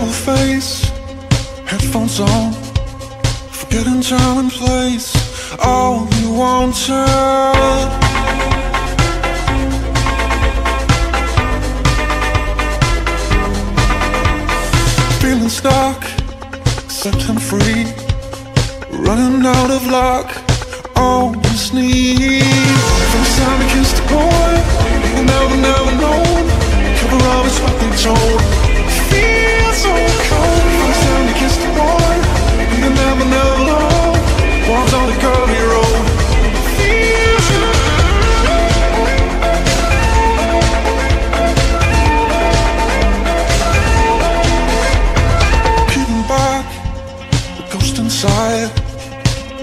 travel face, headphones on, forgetting time and place. All you wanted. Feeling stuck, except I'm free. Running out of luck, always need. From we kissed the boy,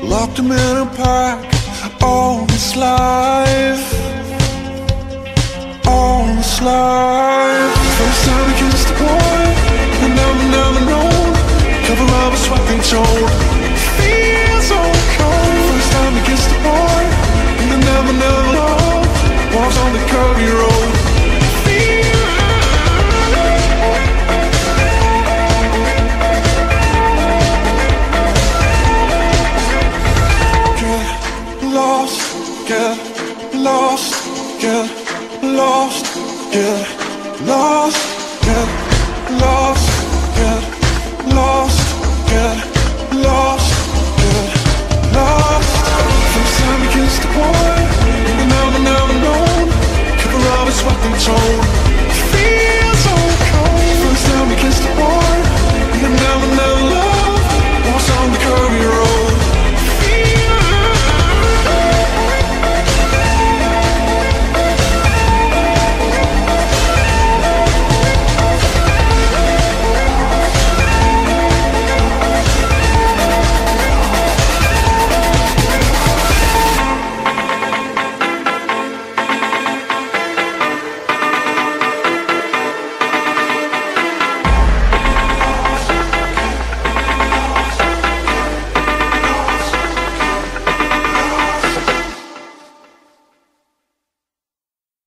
Locked him in a park all his life. All his life. First time against the boy And now I'm down the road. Cover up a sweat and Feels so cold. First time against the boy And I never, never know Walls on the curvy road lost, get lost, get lost, get lost, get lost, get lost. The cover is what they told.